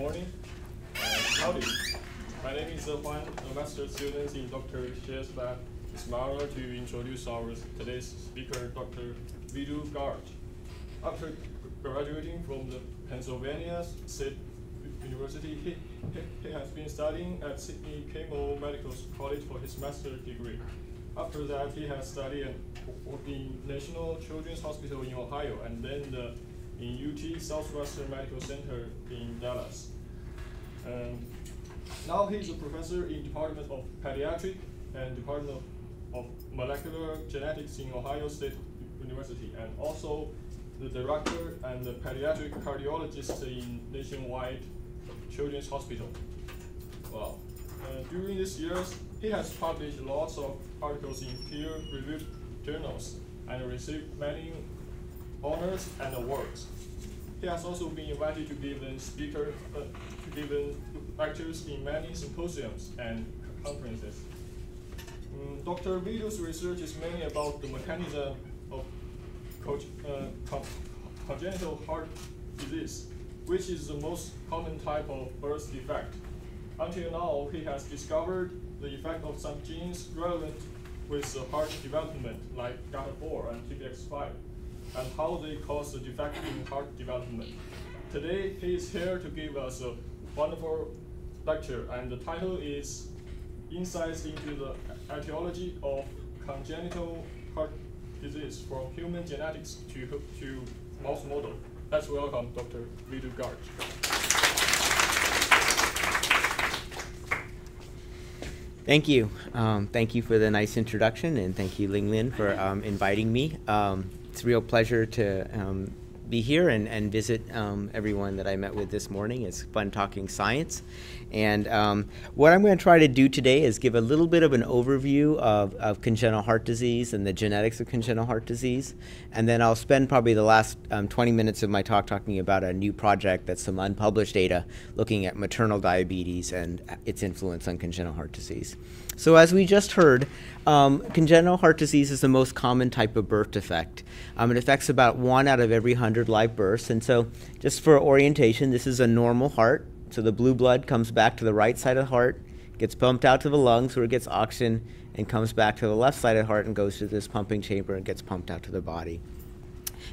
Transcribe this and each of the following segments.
morning. Uh, howdy. My name is uh, Juan, a master student in Dr. Lab. It's my honor to introduce our today's speaker, Dr. Vidu Garg. After graduating from the Pennsylvania State University, he, he, has been studying at Sidney Kimmel Medical College for his master's degree. After that, he has studied at the National Children's Hospital in Ohio and then the, in UT Southwestern Medical Center in Dallas. Um, now he's a professor in Department of Pediatric and Department of, of Molecular Genetics in Ohio State University and also the director and the pediatric cardiologist in Nationwide Children's Hospital. Well, uh, during these years, he has published lots of articles in peer-reviewed journals and received many honors and awards. He has also been invited to give the speaker uh, to give lectures in many symposiums and conferences. Um, Dr. Vidu's research is mainly about the mechanism of uh, congenital heart disease, which is the most common type of birth defect. Until now, he has discovered the effect of some genes relevant with the heart development, like GATA4 and TBX5, and how they cause the defect in heart development. Today, he is here to give us a wonderful lecture, and the title is Insights into the Etiology of Congenital Heart Disease from Human Genetics to, to Mouse Model. Let's welcome Dr. Garg. Thank you. Um, thank you for the nice introduction, and thank you, Linglin, for um, inviting me. Um, it's a real pleasure to um, be here and, and visit um, everyone that I met with this morning. It's fun talking science. And um, what I'm going to try to do today is give a little bit of an overview of, of congenital heart disease and the genetics of congenital heart disease. And then I'll spend probably the last um, 20 minutes of my talk talking about a new project that's some unpublished data looking at maternal diabetes and its influence on congenital heart disease. So, as we just heard, um, congenital heart disease is the most common type of birth defect. Um, it affects about one out of every 100 live births. And so, just for orientation, this is a normal heart. So, the blue blood comes back to the right side of the heart, gets pumped out to the lungs where it gets oxygen, and comes back to the left side of the heart and goes to this pumping chamber and gets pumped out to the body.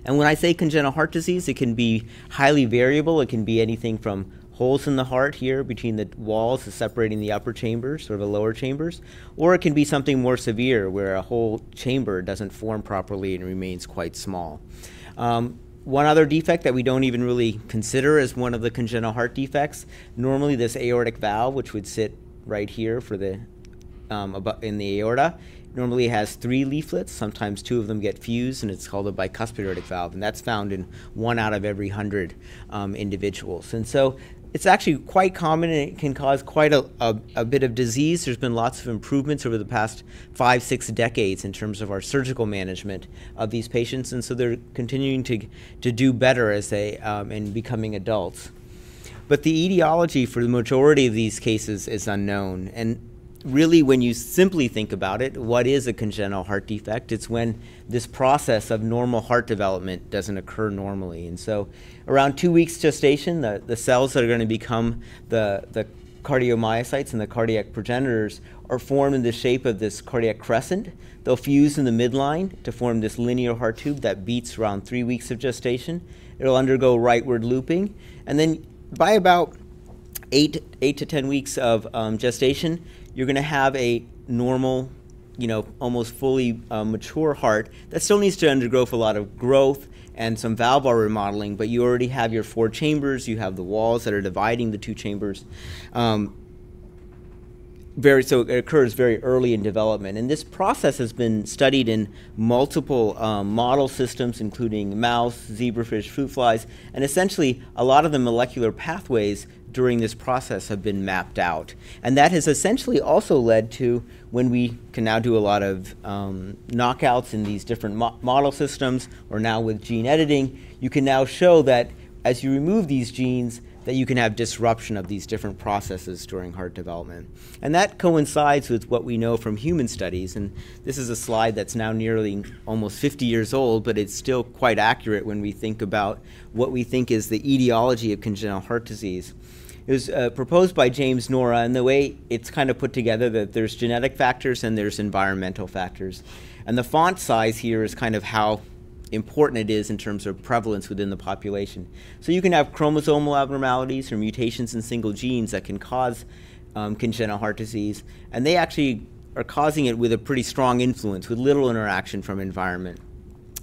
And when I say congenital heart disease, it can be highly variable. It can be anything from holes in the heart here between the walls separating the upper chambers or the lower chambers, or it can be something more severe where a whole chamber doesn't form properly and remains quite small. Um, one other defect that we don't even really consider as one of the congenital heart defects, normally this aortic valve, which would sit right here for the um, in the aorta, normally has three leaflets. Sometimes two of them get fused, and it's called a bicuspid aortic valve, and that's found in one out of every hundred um, individuals. And so it's actually quite common and it can cause quite a, a, a, bit of disease. There's been lots of improvements over the past five, six decades in terms of our surgical management of these patients, and so they're continuing to, to do better as they um, and becoming adults. But the etiology for the majority of these cases is unknown. And really, when you simply think about it, what is a congenital heart defect? It's when this process of normal heart development doesn't occur normally. And so, around two weeks gestation, the, the cells that are going to become the, the cardiomyocytes and the cardiac progenitors are formed in the shape of this cardiac crescent. They'll fuse in the midline to form this linear heart tube that beats around three weeks of gestation. It'll undergo rightward looping. And then by about eight, eight to 10 weeks of um, gestation, you're going to have a normal, you know, almost fully uh, mature heart that still needs to undergo a lot of growth and some valvular remodeling, but you already have your four chambers, you have the walls that are dividing the two chambers. Um, very so it occurs very early in development and this process has been studied in multiple um, model systems including mouse zebrafish fruit flies and essentially a lot of the molecular pathways during this process have been mapped out. And that has essentially also led to when we can now do a lot of um, knockouts in these different mo model systems, or now with gene editing, you can now show that as you remove these genes, that you can have disruption of these different processes during heart development. And that coincides with what we know from human studies. And this is a slide that's now nearly almost 50 years old, but it's still quite accurate when we think about what we think is the etiology of congenital heart disease. It was uh, proposed by James Nora, and the way it's kind of put together that there's genetic factors and there's environmental factors. And the font size here is kind of how important it is in terms of prevalence within the population. So you can have chromosomal abnormalities or mutations in single genes that can cause um, congenital heart disease, and they actually are causing it with a pretty strong influence, with little interaction from environment.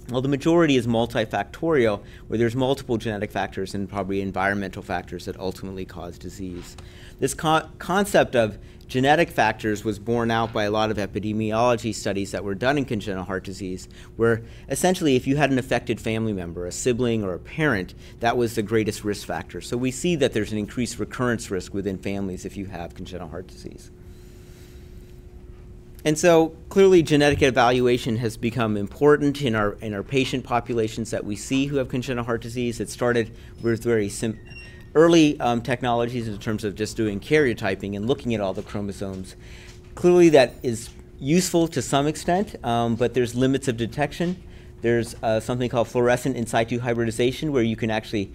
Well, the majority is multifactorial, where there's multiple genetic factors and probably environmental factors that ultimately cause disease. This co concept of genetic factors was borne out by a lot of epidemiology studies that were done in congenital heart disease, where essentially if you had an affected family member, a sibling or a parent, that was the greatest risk factor. So we see that there's an increased recurrence risk within families if you have congenital heart disease. And so clearly genetic evaluation has become important in our, in our patient populations that we see who have congenital heart disease. It started with very early um, technologies in terms of just doing karyotyping and looking at all the chromosomes. Clearly that is useful to some extent, um, but there's limits of detection. There's uh, something called fluorescent in situ hybridization where you can actually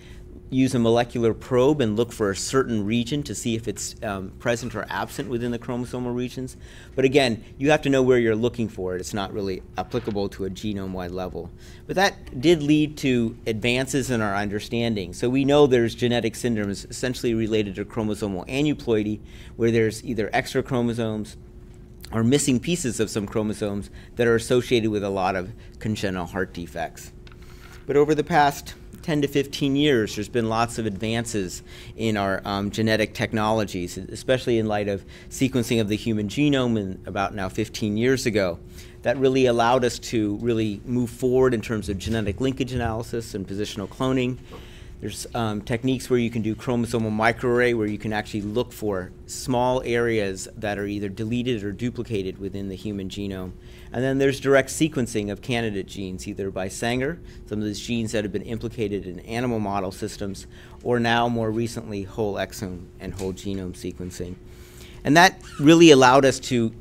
use a molecular probe and look for a certain region to see if it's um, present or absent within the chromosomal regions. But again, you have to know where you're looking for it. It's not really applicable to a genome-wide level. But that did lead to advances in our understanding. So we know there's genetic syndromes essentially related to chromosomal aneuploidy, where there's either extra chromosomes or missing pieces of some chromosomes that are associated with a lot of congenital heart defects. But over the past 10 to 15 years, there's been lots of advances in our um, genetic technologies, especially in light of sequencing of the human genome in about now 15 years ago. That really allowed us to really move forward in terms of genetic linkage analysis and positional cloning. There's um, techniques where you can do chromosomal microarray where you can actually look for small areas that are either deleted or duplicated within the human genome. And then there's direct sequencing of candidate genes, either by Sanger, some of these genes that have been implicated in animal model systems, or now more recently whole exome and whole genome sequencing. And that really allowed us to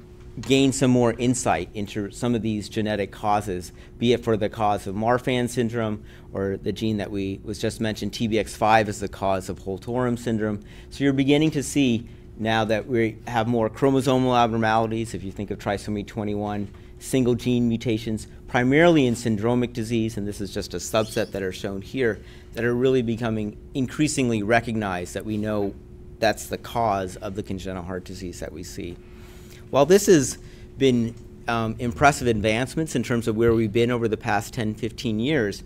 gain some more insight into some of these genetic causes, be it for the cause of Marfan syndrome or the gene that we was just mentioned, TBX5 is the cause of Holt-Oram syndrome. So you're beginning to see now that we have more chromosomal abnormalities, if you think of trisomy 21, single gene mutations, primarily in syndromic disease, and this is just a subset that are shown here, that are really becoming increasingly recognized that we know that's the cause of the congenital heart disease that we see. While this has been um, impressive advancements in terms of where we've been over the past 10, 15 years,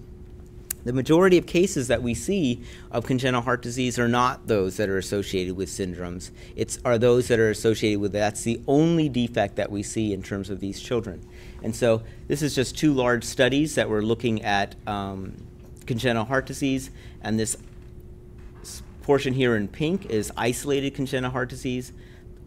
the majority of cases that we see of congenital heart disease are not those that are associated with syndromes. It's are those that are associated with that's the only defect that we see in terms of these children. And so this is just two large studies that we're looking at um, congenital heart disease, and this portion here in pink is isolated congenital heart disease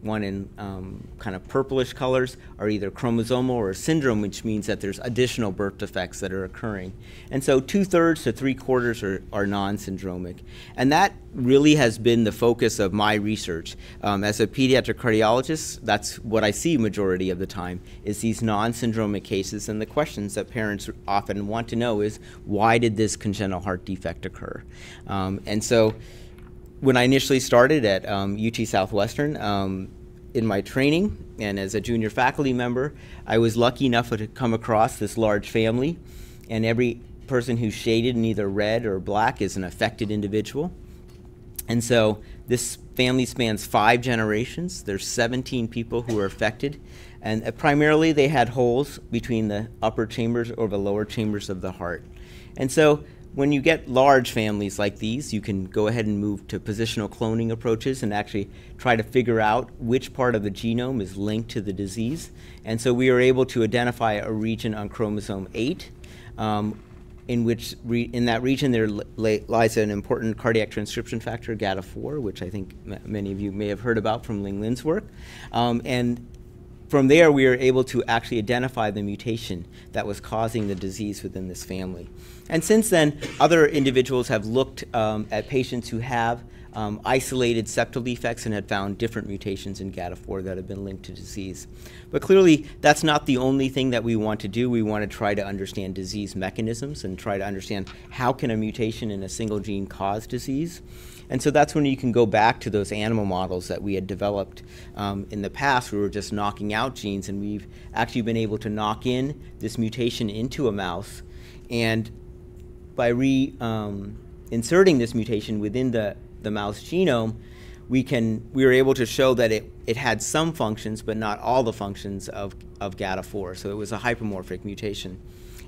one in um, kind of purplish colors, are either chromosomal or syndrome, which means that there's additional birth defects that are occurring. And so two thirds to three quarters are, are non syndromic. And that really has been the focus of my research. Um, as a pediatric cardiologist, that's what I see majority of the time is these non syndromic cases. And the questions that parents often want to know is why did this congenital heart defect occur? Um, and so when I initially started at um, UT Southwestern, um, in my training and as a junior faculty member, I was lucky enough to come across this large family, and every person who's shaded in either red or black is an affected individual. And so this family spans five generations. There's 17 people who are affected, and uh, primarily they had holes between the upper chambers or the lower chambers of the heart. And so when you get large families like these, you can go ahead and move to positional cloning approaches and actually try to figure out which part of the genome is linked to the disease. And so we are able to identify a region on chromosome 8 um, in which in that region there li lies an important cardiac transcription factor, GATA4, which I think many of you may have heard about from Linglin's work. Um, and from there, we were able to actually identify the mutation that was causing the disease within this family. And since then, other individuals have looked um, at patients who have um, isolated septal defects and had found different mutations in GATA4 that have been linked to disease. But clearly, that's not the only thing that we want to do. We want to try to understand disease mechanisms and try to understand how can a mutation in a single gene cause disease. And so that's when you can go back to those animal models that we had developed um, in the past. Where We were just knocking out genes, and we've actually been able to knock in this mutation into a mouse. And by re um, inserting this mutation within the, the mouse genome, we can we were able to show that it, it had some functions, but not all the functions of, of GATA4. So it was a hypomorphic mutation.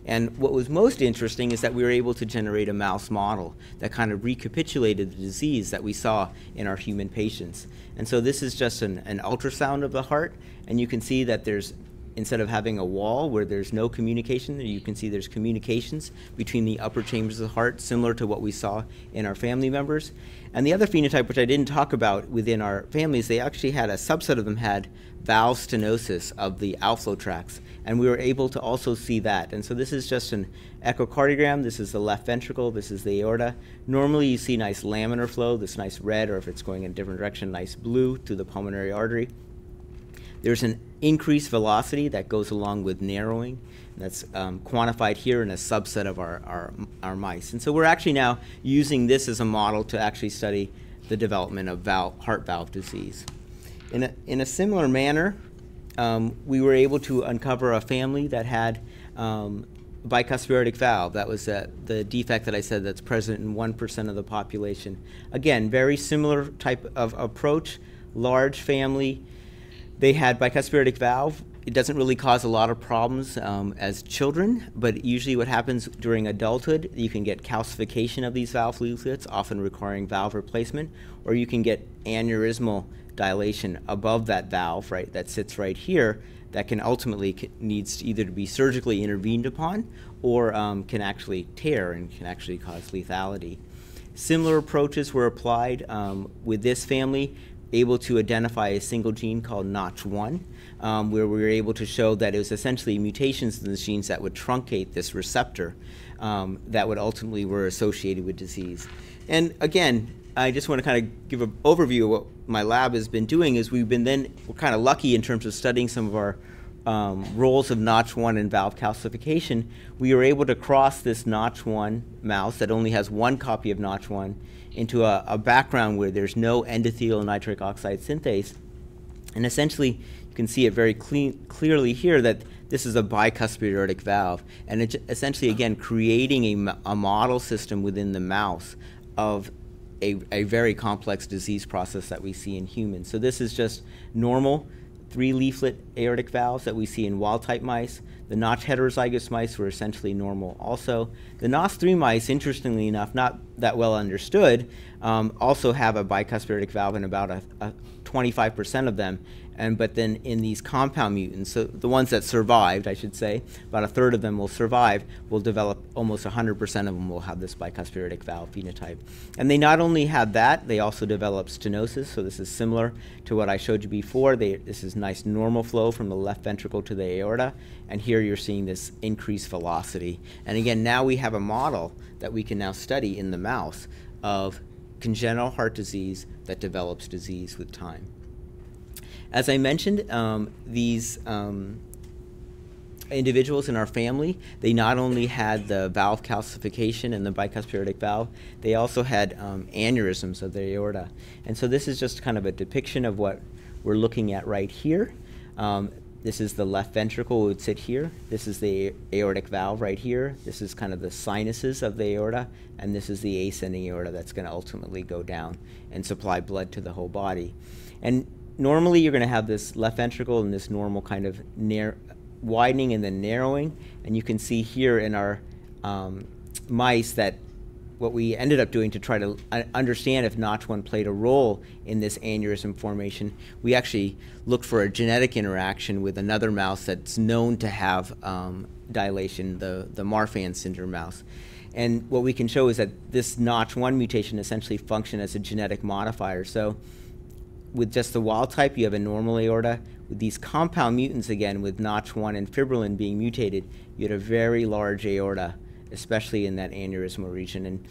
And what was most interesting is that we were able to generate a mouse model that kind of recapitulated the disease that we saw in our human patients. And so this is just an, an ultrasound of the heart, and you can see that there's instead of having a wall where there's no communication, you can see there's communications between the upper chambers of the heart, similar to what we saw in our family members. And the other phenotype, which I didn't talk about within our families, they actually had a subset of them had valve stenosis of the outflow tracts and we were able to also see that. And so this is just an echocardiogram. This is the left ventricle. This is the aorta. Normally you see nice laminar flow, this nice red, or if it's going in a different direction, nice blue to the pulmonary artery. There's an increased velocity that goes along with narrowing. That's um, quantified here in a subset of our, our, our mice. And so we're actually now using this as a model to actually study the development of valve, heart valve disease. In a, in a similar manner, um, we were able to uncover a family that had um, bicuspid aortic valve. That was uh, the defect that I said that's present in 1% of the population. Again, very similar type of approach, large family. They had bicuspid aortic valve. It doesn't really cause a lot of problems um, as children, but usually what happens during adulthood, you can get calcification of these valve leaflets, often requiring valve replacement, or you can get aneurysmal dilation above that valve, right, that sits right here, that can ultimately needs to either to be surgically intervened upon or um, can actually tear and can actually cause lethality. Similar approaches were applied um, with this family, able to identify a single gene called Notch1, um, where we were able to show that it was essentially mutations in the genes that would truncate this receptor um, that would ultimately were associated with disease. And again, I just want to kind of give an overview of what my lab has been doing is we've been then we're kind of lucky in terms of studying some of our um, roles of notch one and valve calcification. We were able to cross this notch one mouse that only has one copy of notch one into a, a background where there's no endothelial nitric oxide synthase, and essentially you can see it very clean, clearly here that this is a bicuspid aortic valve, and it's essentially again creating a, a model system within the mouse of a, a very complex disease process that we see in humans. So this is just normal three leaflet aortic valves that we see in wild type mice. The Notch heterozygous mice were essentially normal also. The NOS3 mice, interestingly enough, not that well understood, um, also have a bicuspid aortic valve in about a, a 25% of them and but then in these compound mutants, so the ones that survived, I should say, about a third of them will survive, will develop almost 100% of them will have this bicuspid aortic valve phenotype. And they not only have that, they also develop stenosis, so this is similar to what I showed you before. They, this is nice normal flow from the left ventricle to the aorta, and here you're seeing this increased velocity. And again, now we have a model that we can now study in the mouse of congenital heart disease that develops disease with time. As I mentioned, um, these um, individuals in our family, they not only had the valve calcification and the bicuspid valve, they also had um, aneurysms of the aorta. And so this is just kind of a depiction of what we're looking at right here. Um, this is the left ventricle would sit here. This is the aortic valve right here. This is kind of the sinuses of the aorta, and this is the ascending aorta that's going to ultimately go down and supply blood to the whole body. And normally you're going to have this left ventricle and this normal kind of widening and then narrowing. And you can see here in our um, mice that what we ended up doing to try to understand if Notch1 played a role in this aneurysm formation, we actually looked for a genetic interaction with another mouse that's known to have um, dilation, the, the Marfan syndrome mouse. And what we can show is that this Notch1 mutation essentially functioned as a genetic modifier. So with just the wild type, you have a normal aorta. With these compound mutants, again, with Notch1 and fibrillin being mutated, you had a very large aorta, especially in that aneurysmal region. And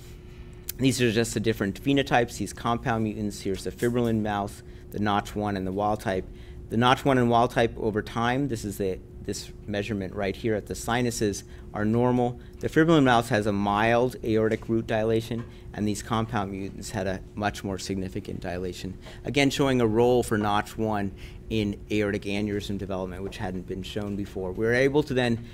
These are just the different phenotypes, these compound mutants. Here's the fibrillin mouse, the Notch1, and the wild type. The Notch1 and wild type over time, this is the this measurement right here at the sinuses are normal. The fibrillin mouse has a mild aortic root dilation, and these compound mutants had a much more significant dilation. Again, showing a role for Notch1 in aortic aneurysm development, which hadn't been shown before. We were able to then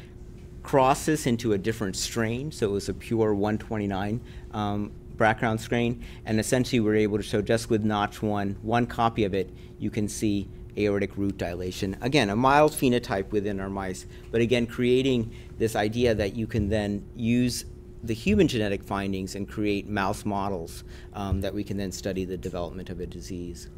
cross this into a different strain, so it was a pure 129 um, background strain, and essentially we were able to show just with Notch1, one copy of it, you can see aortic root dilation. Again, a mild phenotype within our mice, but again, creating this idea that you can then use the human genetic findings and create mouse models um, that we can then study the development of a disease.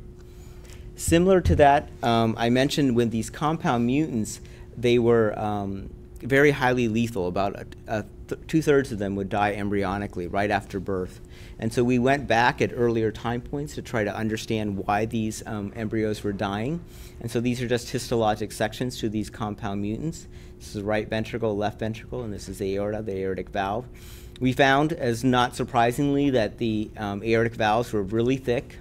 Similar to that, um, I mentioned with these compound mutants, they were um, very highly lethal. About a, a th two thirds of them would die embryonically right after birth. And so we went back at earlier time points to try to understand why these um, embryos were dying. And so these are just histologic sections to these compound mutants. This is right ventricle, left ventricle, and this is the aorta, the aortic valve. We found, as not surprisingly, that the um, aortic valves were really thick.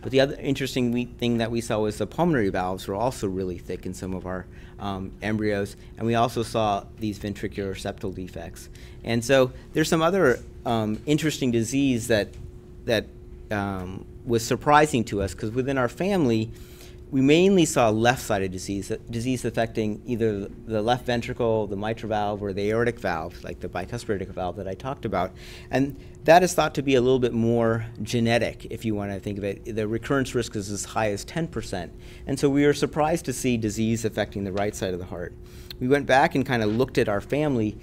But the other interesting thing that we saw was the pulmonary valves were also really thick in some of our um, embryos, and we also saw these ventricular septal defects. And so there's some other um, interesting disease that that um, was surprising to us because within our family, we mainly saw left-sided disease, disease affecting either the left ventricle, the mitral valve, or the aortic valve, like the bicuspid valve that I talked about. And that is thought to be a little bit more genetic, if you want to think of it. The recurrence risk is as high as 10%. And so we were surprised to see disease affecting the right side of the heart. We went back and kind of looked at our family,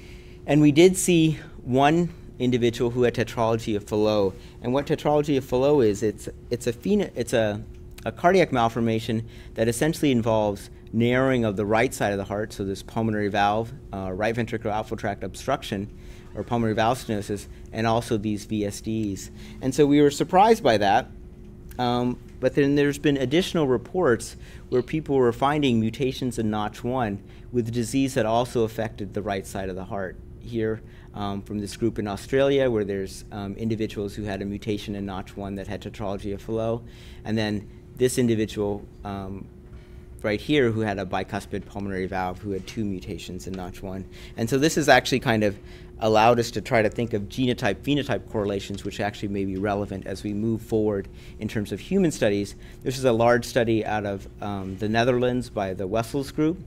and we did see one individual who had tetralogy of Fallot. And what tetralogy of Fallot is, it's, it's, a, pheno, it's a, a cardiac malformation that essentially involves narrowing of the right side of the heart, so this pulmonary valve, uh, right ventricular outflow tract obstruction, or pulmonary valve stenosis, and also these VSDs. And so we were surprised by that. Um, but then there's been additional reports where people were finding mutations in Notch1 with disease that also affected the right side of the heart. Here, um, from this group in Australia, where there's um, individuals who had a mutation in Notch1 that had tetralogy of Fallot, and then this individual um, right here who had a bicuspid pulmonary valve who had two mutations in Notch1. And so this has actually kind of allowed us to try to think of genotype phenotype correlations, which actually may be relevant as we move forward in terms of human studies. This is a large study out of um, the Netherlands by the Wessels Group,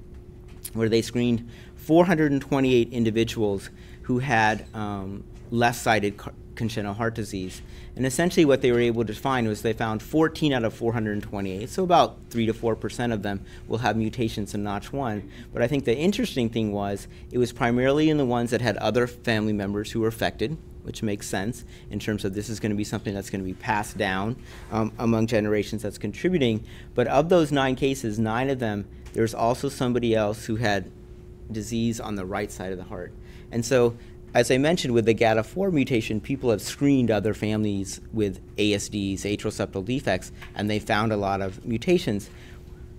where they screened 428 individuals who had um, left-sided congenital heart disease. And essentially what they were able to find was they found 14 out of 428, so about 3 to 4% of them will have mutations in Notch1. But I think the interesting thing was it was primarily in the ones that had other family members who were affected, which makes sense in terms of this is going to be something that's going to be passed down um, among generations that's contributing. But of those nine cases, nine of them, there's also somebody else who had disease on the right side of the heart. And so as I mentioned, with the GATA4 mutation, people have screened other families with ASDs, atrial septal defects, and they found a lot of mutations.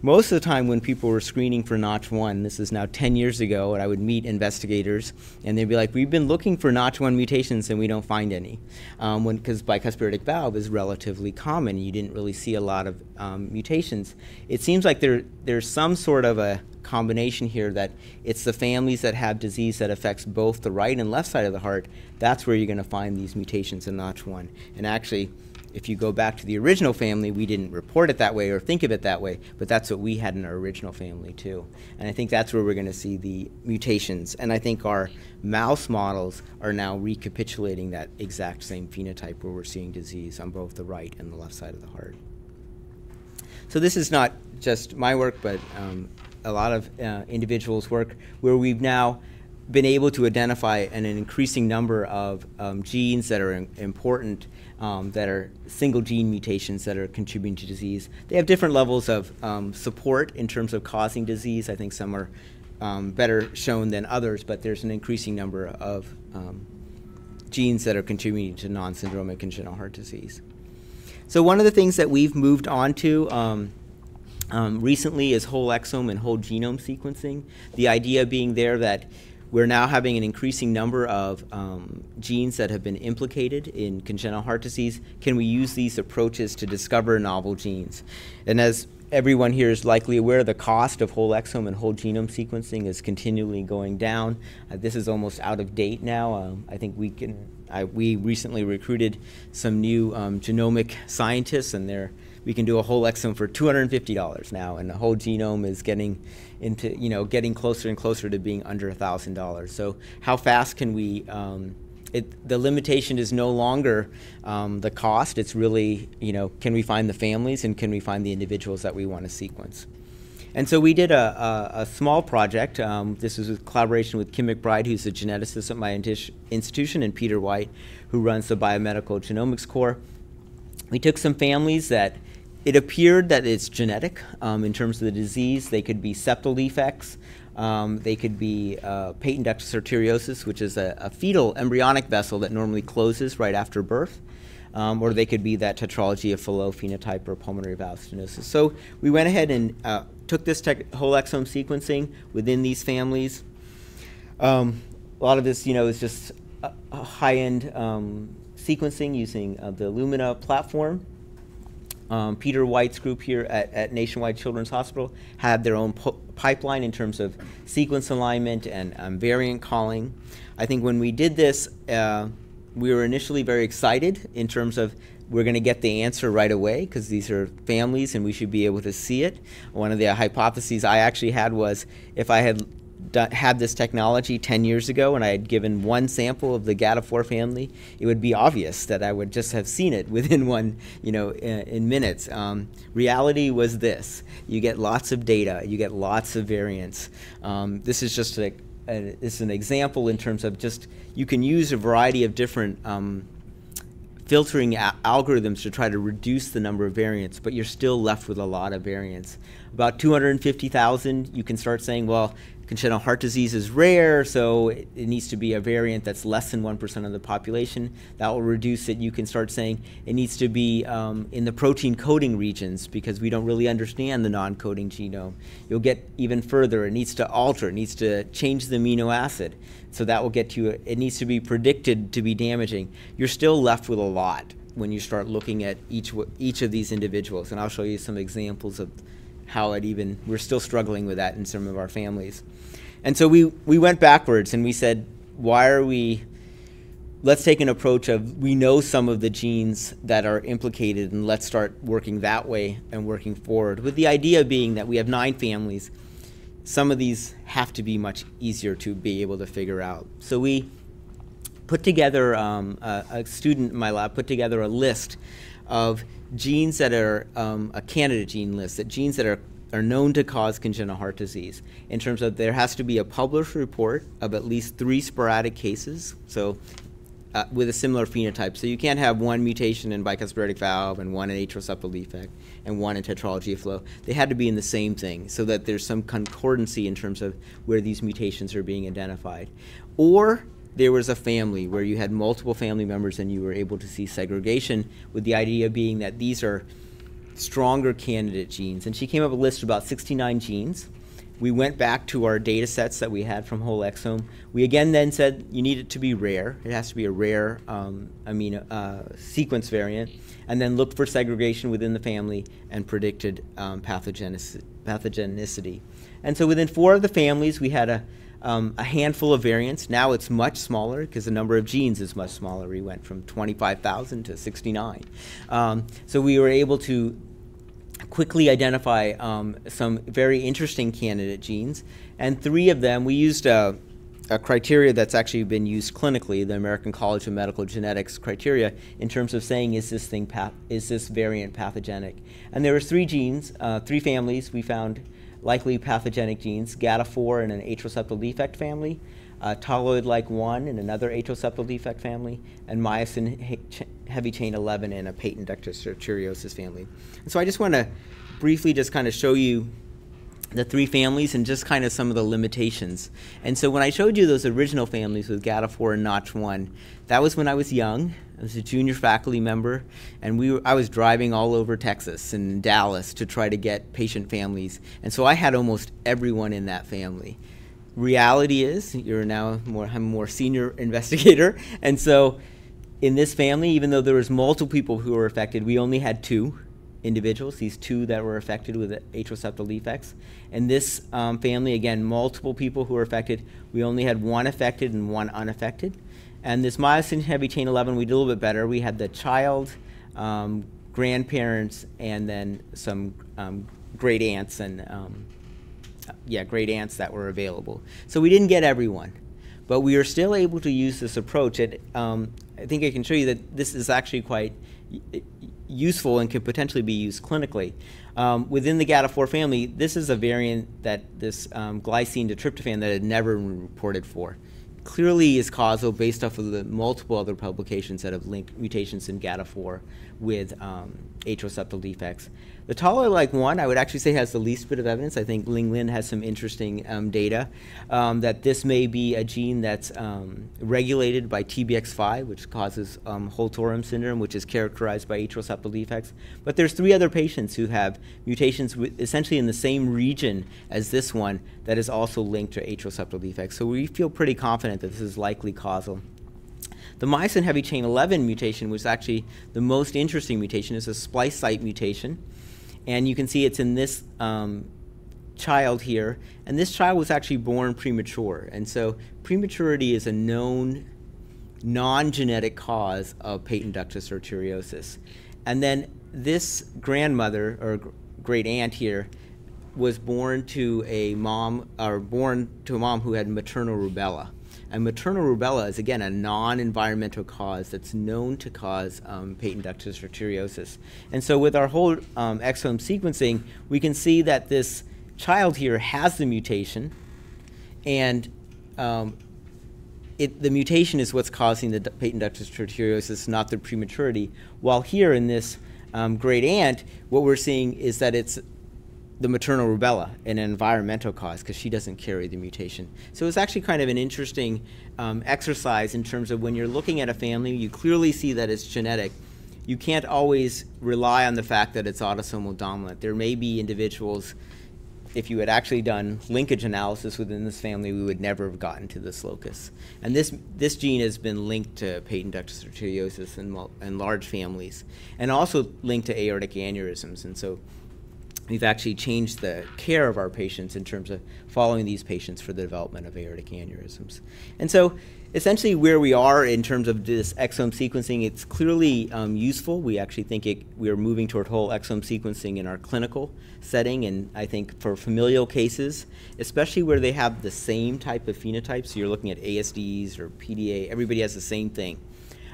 Most of the time, when people were screening for Notch1, this is now 10 years ago, and I would meet investigators, and they'd be like, We've been looking for Notch1 mutations and we don't find any. Because um, valve is relatively common, you didn't really see a lot of um, mutations. It seems like there, there's some sort of a combination here that it's the families that have disease that affects both the right and left side of the heart, that's where you're going to find these mutations in Notch1. And actually, if you go back to the original family, we didn't report it that way or think of it that way, but that's what we had in our original family too. And I think that's where we're going to see the mutations. And I think our mouse models are now recapitulating that exact same phenotype where we're seeing disease on both the right and the left side of the heart. So this is not just my work, but um, a lot of uh, individuals' work where we've now been able to identify an, increasing number of um, genes that are in, important, um, that are single gene mutations that are contributing to disease. They have different levels of um, support in terms of causing disease. I think some are um, better shown than others, but there's an increasing number of um, genes that are contributing to non-syndromic congenital heart disease. So one of the things that we've moved on to um, recently is whole exome and whole genome sequencing. The idea being there that we're now having an increasing number of um, genes that have been implicated in congenital heart disease. Can we use these approaches to discover novel genes? And as everyone here is likely aware, the cost of whole exome and whole genome sequencing is continually going down. Uh, this is almost out of date now. Um, I think we can. I, we recently recruited some new um, genomic scientists, and they're we can do a whole exome for $250 now, and the whole genome is getting into, you know, getting closer and closer to being under $1,000. So how fast can we, um, it, the limitation is no longer um, the cost, it's really, you know, can we find the families and can we find the individuals that we want to sequence? And so we did a, a, a small project. Um, this was a collaboration with Kim McBride, who's a geneticist at my institution, and Peter White, who runs the Biomedical Genomics Core. We took some families that it appeared that it's genetic um, in terms of the disease. They could be septal defects. Um, they could be uh, patent ductus arteriosus, which is a, a, fetal embryonic vessel that normally closes right after birth. Um, or they could be that tetralogy of Fallot phenotype or pulmonary valve stenosis. So we went ahead and uh, took this whole exome sequencing within these families. Um, a lot of this, you know, is just high-end um, sequencing using uh, the Illumina platform. Um, Peter White's group here at, at, Nationwide Children's Hospital had their own pipeline in terms of sequence alignment and um, variant calling. I think when we did this, uh, we were initially very excited in terms of we're going to get the answer right away because these are families and we should be able to see it. One of the hypotheses I actually had was if I had had this technology 10 years ago and I had given one sample of the GATA4 family, it would be obvious that I would just have seen it within one, you know, in, in minutes. Um, reality was this. You get lots of data. You get lots of variants. Um, this is just a, a, it's an example in terms of just, you can use a variety of different um, filtering algorithms to try to reduce the number of variants, but you're still left with a lot of variants. About 250,000, you can start saying, well, congenital heart disease is rare, so it, it, needs to be a variant that's less than 1% of the population. That will reduce it. You can start saying it needs to be um, in the protein coding regions because we don't really understand the non coding genome. You'll get even further. It needs to alter, it needs to change the amino acid. So that will get you, it needs to be predicted to be damaging. You're still left with a lot when you start looking at each, each of these individuals. And I'll show you some examples of how it even, we're still struggling with that in some of our families. And so we, we went backwards and we said, why are we, let's take an approach of we know some of the genes that are implicated and let's start working that way and working forward. With the idea being that we have nine families, some of these have to be much easier to be able to figure out. So we put together, um, a, a, student in my lab put together a list of genes that are um, a candidate gene list, that genes that are are known to cause congenital heart disease in terms of there has to be a published report of at least three sporadic cases. So uh, with a similar phenotype. So you can't have one mutation in bicuspid valve and one in atrial septal defect and one in tetralogy of Fallot. They had to be in the same thing so that there's some concordancy in terms of where these mutations are being identified. Or there was a family where you had multiple family members and you were able to see segregation with the idea being that these are stronger candidate genes. And she came up with a list of about 69 genes. We went back to our data sets that we had from whole exome. We again then said you need it to be rare. It has to be a rare um, amino uh, sequence variant. And then looked for segregation within the family and predicted um, pathogenicity. And so within four of the families, we had a, um, a handful of variants. Now it's much smaller because the number of genes is much smaller. We went from 25,000 to 69. Um, so we were able to quickly identify um, some very interesting candidate genes. And three of them, we used a, a, criteria that's actually been used clinically, the American College of Medical Genetics criteria, in terms of saying is this thing is this variant pathogenic. And there were three genes, uh, three families we found likely pathogenic genes, GATA4 in an atrial septal defect family, uh, tolloid-like 1 in another atrial septal defect family, and myosin he heavy chain 11 in a patent ductus arteriosus family. And so I just want to briefly just kind of show you the three families and just kind of some of the limitations. And so when I showed you those original families with GATA4 and Notch1, that was when I was young. I was a junior faculty member, and we were, I was driving all over Texas and Dallas to try to get patient families. And so I had almost everyone in that family. reality is you're now more I'm a more senior investigator, and so in this family, even though there was multiple people who were affected, we only had two individuals, these two that were affected with atrial septal defects. And this um, family, again, multiple people who were affected. We only had one affected and one unaffected. And this myosin heavy chain 11, we did a little bit better. We had the child, um, grandparents, and then some um, great aunts and um, yeah, great aunts that were available. So we didn't get everyone, but we are still able to use this approach. And um, I think I can show you that this is actually quite useful and could potentially be used clinically. Um, within the GATA4 family, this is a variant that this um, glycine to tryptophan that had never been reported for. Clearly is causal based off of the multiple other publications that have linked mutations in GATA4 with um, atrial septal defects. The tolloid-like one, I would actually say has the least bit of evidence. I think Linglin has some interesting um, data um, that this may be a gene that's um, regulated by TBX5, which causes um, Holt-Oram syndrome, which is characterized by atrial septal defects. But there's three other patients who have mutations essentially in the same region as this one that is also linked to atrial septal defects. So we feel pretty confident that this is likely causal. The myosin heavy chain 11 mutation was actually the most interesting mutation. It's a splice site mutation. And you can see it's in this um, child here. And this child was actually born premature. And so prematurity is a known non-genetic cause of patent ductus arteriosus. And then this grandmother or great aunt here was born to a mom or born to a mom who had maternal rubella. And maternal rubella is, again, a non-environmental cause that's known to cause um, patent ductus arteriosus. And so with our whole um, exome sequencing, we can see that this child here has the mutation, and um, it, the mutation is what's causing the patent ductus arteriosus, not the prematurity. While here in this um, great aunt, what we're seeing is that it's the maternal rubella, an environmental cause, because she doesn't carry the mutation. So it's actually kind of an interesting um, exercise in terms of when you're looking at a family, you clearly see that it's genetic. You can't always rely on the fact that it's autosomal dominant. There may be individuals, if you had actually done linkage analysis within this family, we would never have gotten to this locus. And this, this gene has been linked to patent ductus arteriosus in, in large families, and also linked to aortic aneurysms. And so we've actually changed the care of our patients in terms of following these patients for the development of aortic aneurysms. And so essentially where we are in terms of this exome sequencing, it's clearly um, useful. We actually think it, we are moving toward whole exome sequencing in our clinical setting, and I think for familial cases, especially where they have the same type of phenotypes, so you're looking at ASDs or PDA, everybody has the same thing.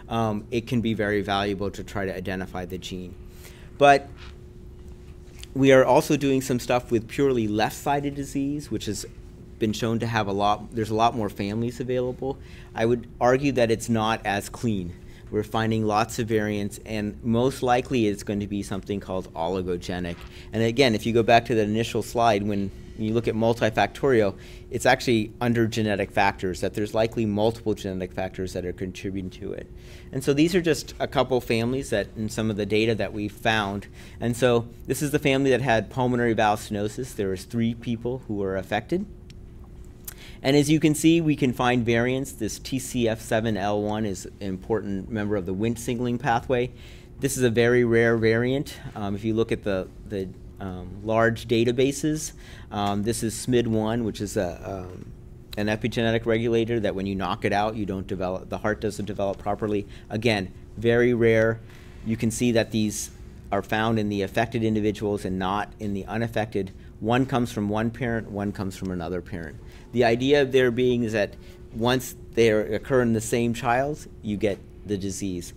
Um, it can be very valuable to try to identify the gene. But we are also doing some stuff with purely left-sided disease, which has been shown to have a lot, there's a lot more families available. I would argue that it's not as clean. We're finding lots of variants, and most likely it's going to be something called oligogenic. And again, if you go back to the initial slide, when you look at multifactorial, it's actually under genetic factors, that there's likely multiple genetic factors that are contributing to it. And so these are just a couple families that in some of the data that we found. And so this is the family that had pulmonary valve stenosis. There was three people who were affected. And as you can see, we can find variants. This TCF7L1 is an important member of the Wnt signaling pathway. This is a very rare variant. Um, if you look at the, the um, large databases, um, this is SMYD1, which is a, um, an epigenetic regulator that when you knock it out, you don't develop, the heart doesn't develop properly. Again, very rare. You can see that these are found in the affected individuals and not in the unaffected. One comes from one parent, one comes from another parent. The idea of there being is that once they occur in the same child, you get the disease.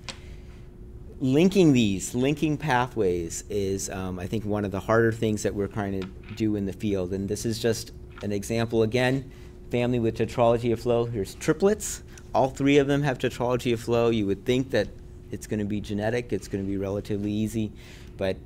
Linking these, linking pathways, is um, I think one of the harder things that we're trying to do in the field. And this is just an example again, family with tetralogy of Fallot. Here's triplets. All three of them have tetralogy of Fallot. You would think that it's going to be genetic, it's going to be relatively easy, but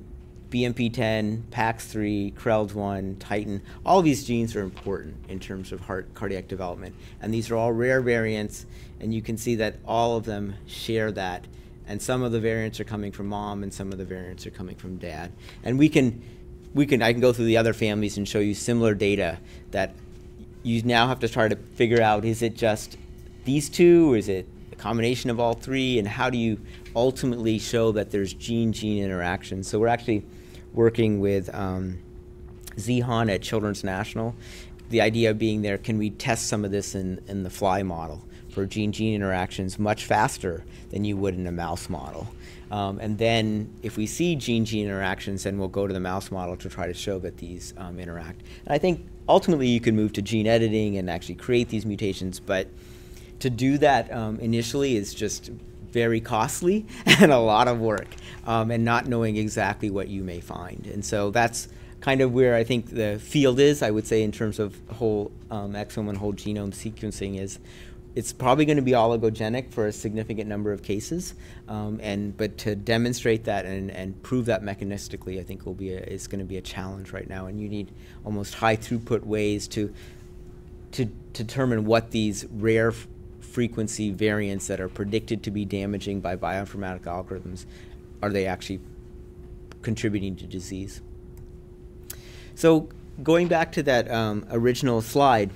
BMP10, PAX3, CRELD1, titin, all these genes are important in terms of heart cardiac development. And these are all rare variants, and you can see that all of them share that. And some of the variants are coming from mom, and some of the variants are coming from dad. And we can, we can, I can go through the other families and show you similar data that you now have to try to figure out is it just these two, or is it a combination of all three, and how do you ultimately show that there's gene-gene interaction? So we're actually working with um, Zhe Han at Children's National. The idea being there, can we test some of this in, in the fly model for gene-gene interactions much faster than you would in a mouse model? Um, and then if we see gene-gene interactions, then we'll go to the mouse model to try to show that these um, interact. And I think ultimately you can move to gene editing and actually create these mutations, but to do that um, initially is just very costly and a lot of work um, and not knowing exactly what you may find. And so that's kind of where I think the field is, I would say, in terms of whole um, exome and whole genome sequencing is it's probably going to be oligogenic for a significant number of cases, um, and but to demonstrate that and, and prove that mechanistically, I think will be a, is going to be a challenge right now, and you need almost high throughput ways to to determine what these rare frequency variants that are predicted to be damaging by bioinformatic algorithms are they actually contributing to disease. So going back to that um, original slide.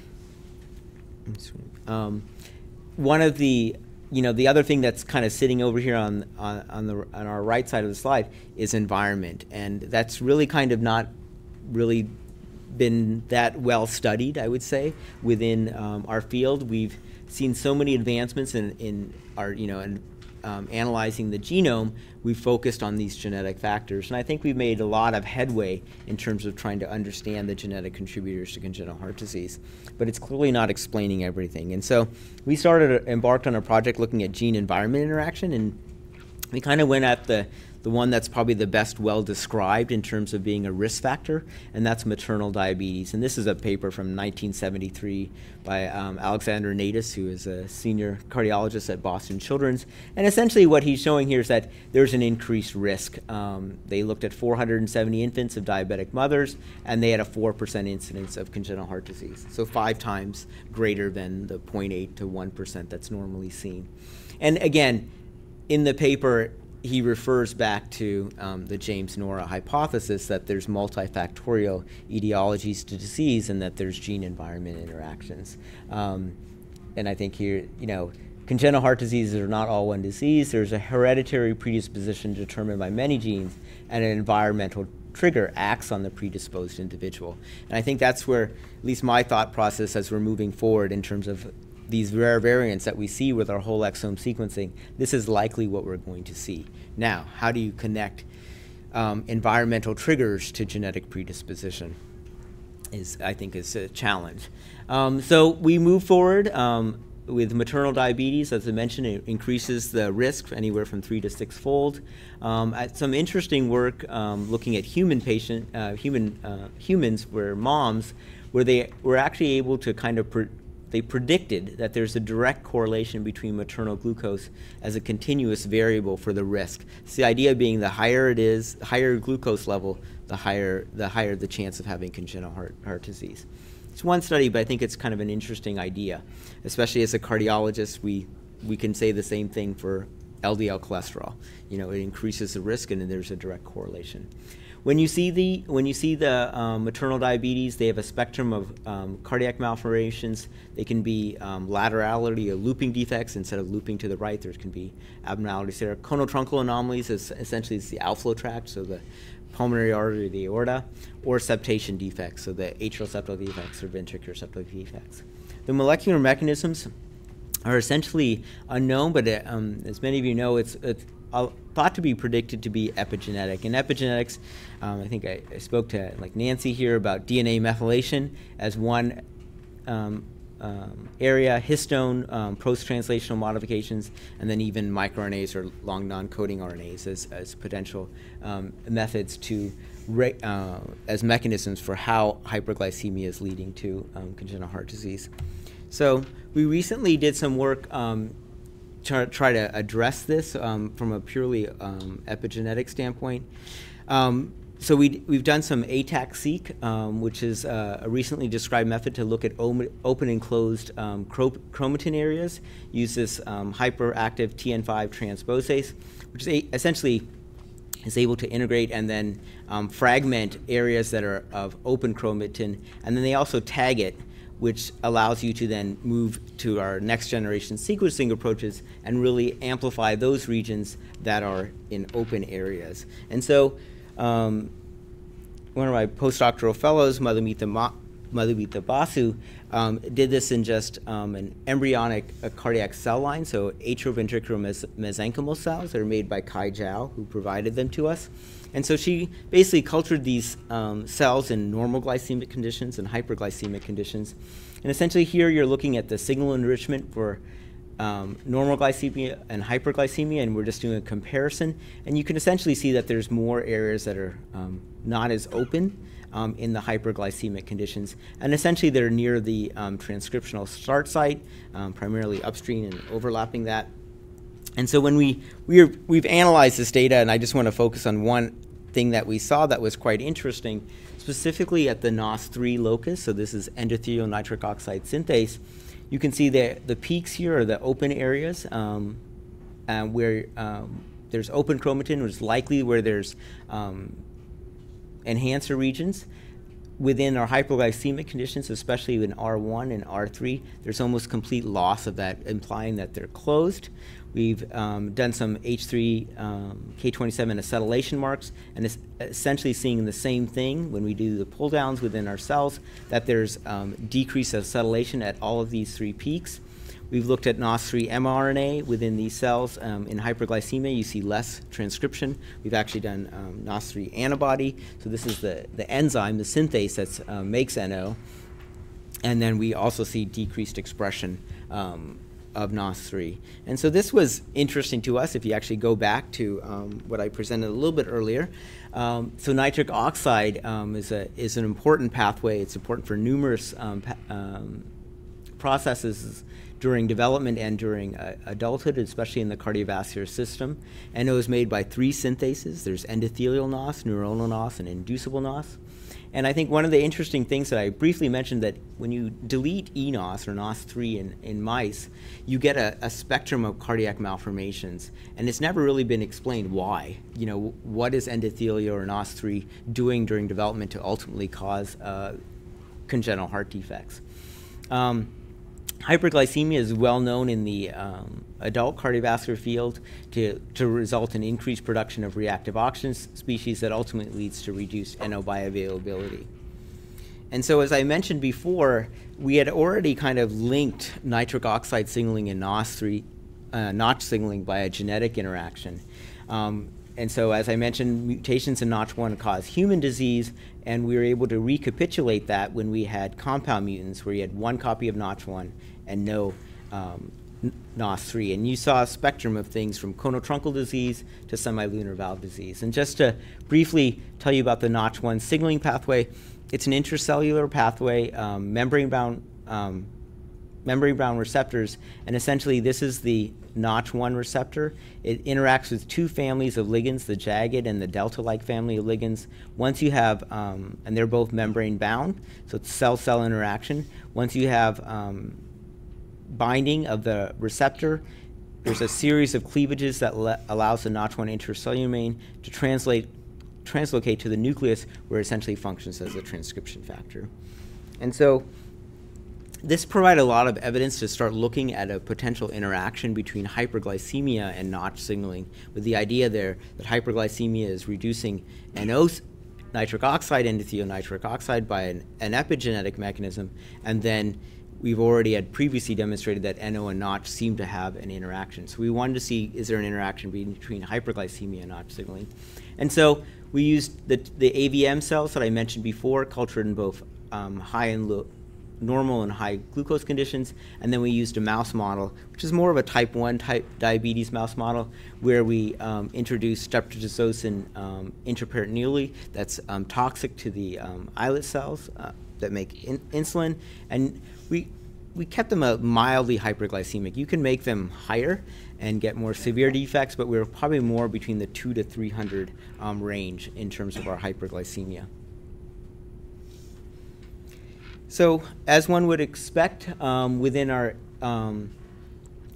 Um, one of the you know the other thing that's kind of sitting over here on, on on the on our right side of the slide is environment, and that's really kind of not really been that well studied, I would say, within um, our field. We've seen so many advancements in, in our you know in um, analyzing the genome, we focused on these genetic factors. And I think we've made a lot of headway in terms of trying to understand the genetic contributors to congenital heart disease. But it's clearly not explaining everything. And so we started, embarked on a project looking at gene environment interaction, and we kind of went at the the one that's probably the best well described in terms of being a risk factor, and that's maternal diabetes. And this is a paper from 1973 by um, Alexander Natus, who is a senior cardiologist at Boston Children's. And essentially, what he's showing here is that there's an increased risk. Um, they looked at 470 infants of diabetic mothers, and they had a 4% incidence of congenital heart disease, so five times greater than the 0.8 to 1% that's normally seen. And again, in the paper, he refers back to um, the James Nora hypothesis that there's multifactorial etiologies to disease and that there's gene environment interactions. Um, and I think here, you know, congenital heart diseases are not all one disease. There's a hereditary predisposition determined by many genes, and an environmental trigger acts on the predisposed individual. And I think that's where, at least my thought process as we're moving forward in terms of these rare variants that we see with our whole exome sequencing, this is likely what we're going to see. Now, how do you connect um, environmental triggers to genetic predisposition? Is I think is a challenge. Um, so we move forward um, with maternal diabetes. As I mentioned, it increases the risk anywhere from three to six fold. Um, some interesting work um, looking at human patient, uh, human uh, humans, where moms, where they were actually able to kind of they predicted that there's a direct correlation between maternal glucose as a continuous variable for the risk. So the idea being the higher it is, the higher glucose level, the higher the higher the chance of having congenital heart, heart disease. It's one study, but I think it's kind of an interesting idea. Especially as a cardiologist, we we can say the same thing for LDL cholesterol. You know, it increases the risk, and then there's a direct correlation. When you see the when you see the um, maternal diabetes, they have a spectrum of um, cardiac malformations. They can be um, laterality or looping defects instead of looping to the right. There can be abnormalities there. Conotruncal anomalies is essentially it's the outflow tract, so the pulmonary artery, the aorta, or septation defects, so the atrial septal defects or ventricular septal defects. The molecular mechanisms are essentially unknown, but um, as many of you know, it's, it's uh, thought to be predicted to be epigenetic. And epigenetics, um, I think I, I, spoke to like Nancy here about DNA methylation as one um, um, area, histone, um, post-translational modifications, and then even microRNAs or long non-coding RNAs as, as potential um, methods to uh, as mechanisms for how hyperglycemia is leading to um, congenital heart disease. So we recently did some work um, try, try to address this um, from a purely um, epigenetic standpoint. Um, so we, we've done some ATAC-seq, um, which is uh, a recently described method to look at open and closed um, chromatin areas. Use this hyperactive TN5 transposase, which is essentially is able to integrate and then um, fragment areas that are of open chromatin, and then they also tag it which allows you to then move to our next generation sequencing approaches and really amplify those regions that are in open areas. And so, um, one of my postdoctoral fellows, Madhumita, Ma- Madhumita Basu, um, did this in just um, an embryonic cardiac cell line, so atrioventricular mes- mesenchymal cells that are made by Kai Zhao, who provided them to us. And so she basically cultured these um, cells in normal glycemic conditions and hyperglycemic conditions. And essentially, here you're looking at the signal enrichment for um, normal glycemia and hyperglycemia, and we're just doing a comparison. And you can essentially see that there's more areas that are um, not as open um, in the hyperglycemic conditions. And essentially, they're near the um, transcriptional start site, um, primarily upstream and overlapping that. And so when we, we are, we've analyzed this data, and I just want to focus on one thing that we saw that was quite interesting, specifically at the NOS3 locus. So this is endothelial nitric oxide synthase you can see the, the peaks here are the open areas um, uh, where um, there's open chromatin, which is likely where there's um, enhancer regions. Within our hypoglycemic conditions, especially in R1 and R3, there's almost complete loss of that, implying that they're closed. We've um, done some H3 um, K27 acetylation marks, and it's essentially seeing the same thing when we do the pull downs within our cells, that there's um, decrease of acetylation at all of these three peaks. We've looked at NOS3 mRNA within these cells. Um, in hyperglycemia, you see less transcription. We've actually done um, NOS3 antibody. So this is the, the enzyme, the synthase that uh, makes NO. And then we also see decreased expression um, of NOS3. And so this was interesting to us if you actually go back to um, what I presented a little bit earlier. Um, so nitric oxide um, is, a, is an important pathway. It's important for numerous um, um, processes during development and during uh, adulthood, especially in the cardiovascular system. And it was made by three synthases. There's endothelial NOS, neuronal NOS, and inducible NOS. And I think one of the interesting things that I briefly mentioned that when you delete eNOS or NOS3 in, in mice, you get a, a, spectrum of cardiac malformations. And it's never really been explained why. You know, what is endothelial or NOS3 doing during development to ultimately cause uh, congenital heart defects? Um, Hyperglycemia is well known in the um, adult cardiovascular field to, to result in increased production of reactive oxygen species that ultimately leads to reduced NO bioavailability. And so, as I mentioned before, we had already kind of linked nitric oxide signaling and NOS3, uh, Notch signaling by a genetic interaction. Um, and so, as I mentioned, mutations in Notch1 cause human disease, and we were able to recapitulate that when we had compound mutants, where you had one copy of Notch1 and no um, NOS3. And you saw a spectrum of things from conotruncal disease to semilunar valve disease. And just to briefly tell you about the Notch1 signaling pathway, it's an intracellular pathway, um, membrane-bound um, membrane-bound receptors, and essentially this is the Notch1 receptor. It interacts with two families of ligands, the jagged and the delta-like family of ligands. Once you have, um, and they're both membrane-bound, so it's cell-cell interaction. Once you have um, binding of the receptor. There's a series of cleavages that allows the Notch1 intracellular domain to translate, translocate to the nucleus where it essentially functions as a transcription factor. And so this provided a lot of evidence to start looking at a potential interaction between hyperglycemia and Notch signaling, with the idea there that hyperglycemia is reducing NO nitric oxide endothelial nitric oxide by an, an epigenetic mechanism, and then we've already had previously demonstrated that NO and Notch seem to have an interaction. So we wanted to see is there an interaction between hyperglycemia and Notch signaling. And so we used the, the AVM cells that I mentioned before, cultured in both um, high and low, normal and high glucose conditions, and then we used a mouse model, which is more of a type 1 type diabetes mouse model, where we um, introduced streptozotocin um, intraperitoneally that's um, toxic to the um, islet cells uh, that make in insulin, and we we kept them mildly hyperglycemic. You can make them higher and get more severe defects, but we are probably more between the two to 300 um, range in terms of our hyperglycemia. So, as one would expect, um, within our um,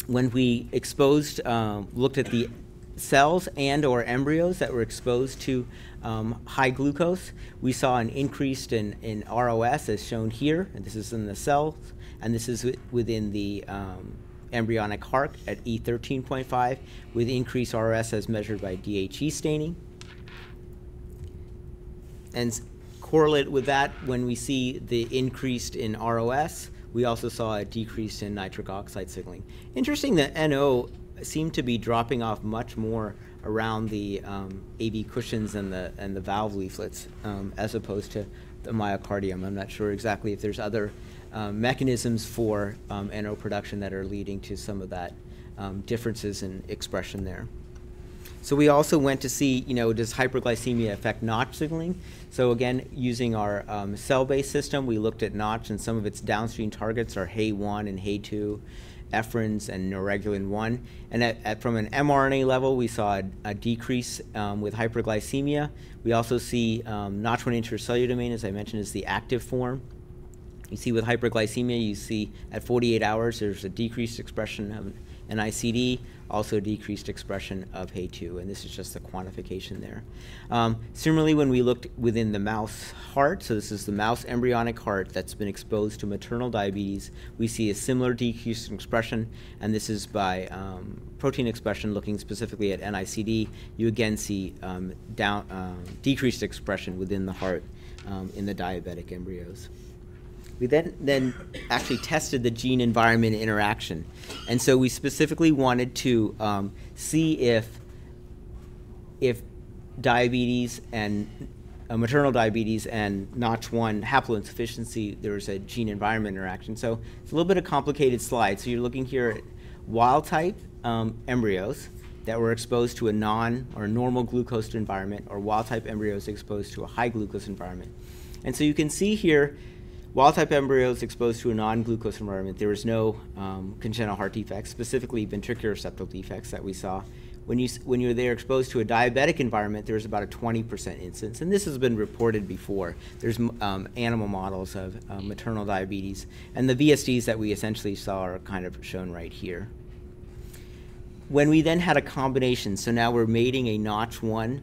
when we exposed, um, looked at the cells and or embryos that were exposed to um, high glucose, we saw an increase in, in ROS as shown here. And this is in the cells, and this is within the um, embryonic heart at E13.5 with increased ROS as measured by DHE staining. And correlate with that, when we see the increased in ROS, we also saw a decrease in nitric oxide signaling. Interesting that NO seemed to be dropping off much more around the um, AV cushions and the and the valve leaflets um, as opposed to the myocardium. I'm not sure exactly if there's other um, mechanisms for um, NO production that are leading to some of that um, differences in expression there. So we also went to see, you know, does hyperglycemia affect Notch signaling? So again, using our um, cell-based system, we looked at Notch and some of its downstream targets are HEY1 and HEY2 ephrins and neuregulin 1. And at, at, from an mRNA level, we saw a, a decrease um, with hyperglycemia. We also see um, Notch1 intracellular domain, as I mentioned, is the active form. You see with hyperglycemia, you see at 48 hours, there's a decreased expression of NICD, also decreased expression of HEY2, and this is just the quantification there. Um, similarly, when we looked within the mouse heart, so this is the mouse embryonic heart that's been exposed to maternal diabetes, we see a similar decrease in expression, and this is by um, protein expression looking specifically at NICD. You again see um, down, um, decreased expression within the heart um, in the diabetic embryos. We then, then actually tested the gene environment interaction. And so we specifically wanted to um, see if, if diabetes and uh, maternal diabetes and Notch1 haploinsufficiency, there's a gene environment interaction. So it's a little bit of complicated slide. So you're looking here at wild type um, embryos that were exposed to a non or normal glucose environment or wild type embryos exposed to a high glucose environment. And so you can see here Wild-type embryos exposed to a non-glucose environment, there was no um, congenital heart defects, specifically ventricular septal defects that we saw. When you when you were there exposed to a diabetic environment, there was about a 20% incidence, and this has been reported before. There's um, animal models of uh, maternal diabetes, and the VSDs that we essentially saw are kind of shown right here. When we then had a combination, so now we're mating a Notch one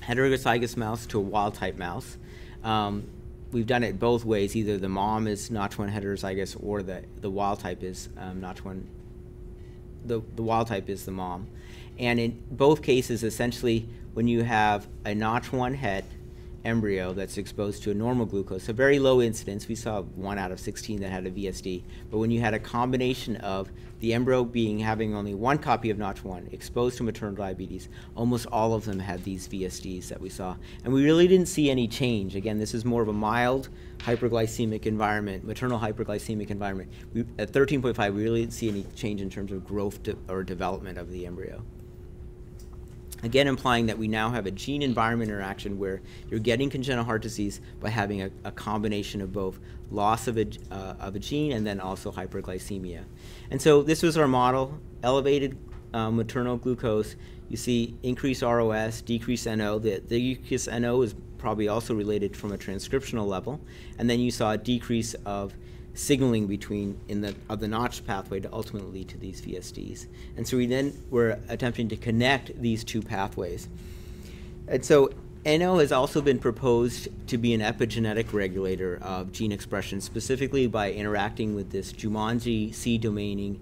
heterozygous mouse to a wild-type mouse. Um, we've done it both ways. Either the mom is Notch1 heterozygous or the, the wild type is um, Notch1, the, the wild type is the mom. And in both cases, essentially, when you have a Notch1 het embryo that's exposed to a normal glucose, a very low incidence. We saw one out of 16 that had a VSD. But when you had a combination of the embryo being having only one copy of Notch1 exposed to maternal diabetes, almost all of them had these VSDs that we saw. And we really didn't see any change. Again, this is more of a mild hyperglycemic environment, maternal hyperglycemic environment. We, at 13.5, we really didn't see any change in terms of growth or development of the embryo. Again, implying that we now have a gene environment interaction where you're getting congenital heart disease by having a, a combination of both loss of a, uh, of a gene and then also hyperglycemia. And so this was our model elevated uh, maternal glucose. You see increased ROS, decreased NO. The, the decreased NO is probably also related from a transcriptional level. And then you saw a decrease of signaling between in the of the notch pathway to ultimately lead to these VSDs. And so we then were attempting to connect these two pathways. And so NO has also been proposed to be an epigenetic regulator of gene expression, specifically by interacting with this Jumanji C domaining